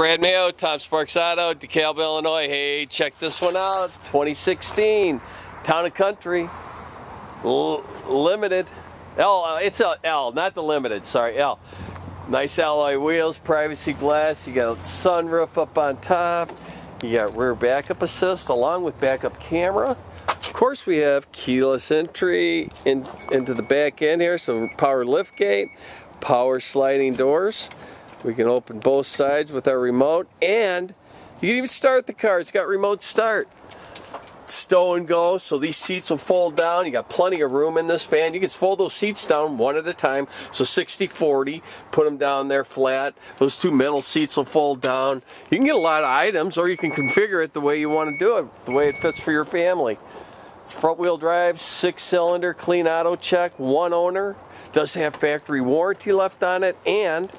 Brad Mayo, Tom Sparks Auto, DeKalb, Illinois. Hey, check this one out. 2016 Town and Country L Limited. L, uh, it's a L, not the Limited. Sorry, L. Nice alloy wheels, privacy glass. You got sunroof up on top. You got rear backup assist along with backup camera. Of course, we have keyless entry in, into the back end here, so power lift gate, power sliding doors. We can open both sides with our remote and you can even start the car. It's got remote start. Stow and go, so these seats will fold down. You got plenty of room in this van. You can fold those seats down one at a time. So 60-40, put them down there flat. Those two middle seats will fold down. You can get a lot of items or you can configure it the way you want to do it, the way it fits for your family. It's front wheel drive, six cylinder, clean auto check, one owner. Does have factory warranty left on it and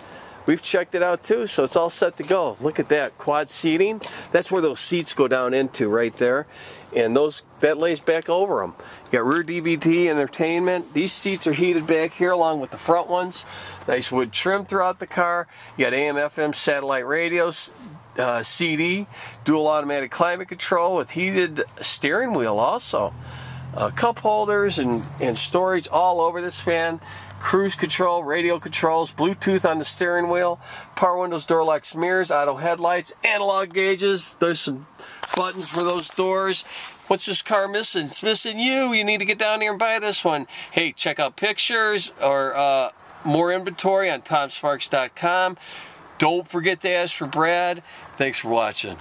We've checked it out too, so it's all set to go. Look at that, quad seating. That's where those seats go down into right there. And those that lays back over them. You got rear DVD entertainment. These seats are heated back here along with the front ones. Nice wood trim throughout the car. You got AM, FM, satellite radios, uh, CD, dual automatic climate control with heated steering wheel also. Uh, cup holders and, and storage all over this fan cruise control, radio controls, Bluetooth on the steering wheel, power windows, door locks, mirrors, auto headlights, analog gauges. There's some buttons for those doors. What's this car missing? It's missing you. You need to get down here and buy this one. Hey, check out pictures or uh, more inventory on tomsparks.com. Don't forget to ask for Brad. Thanks for watching.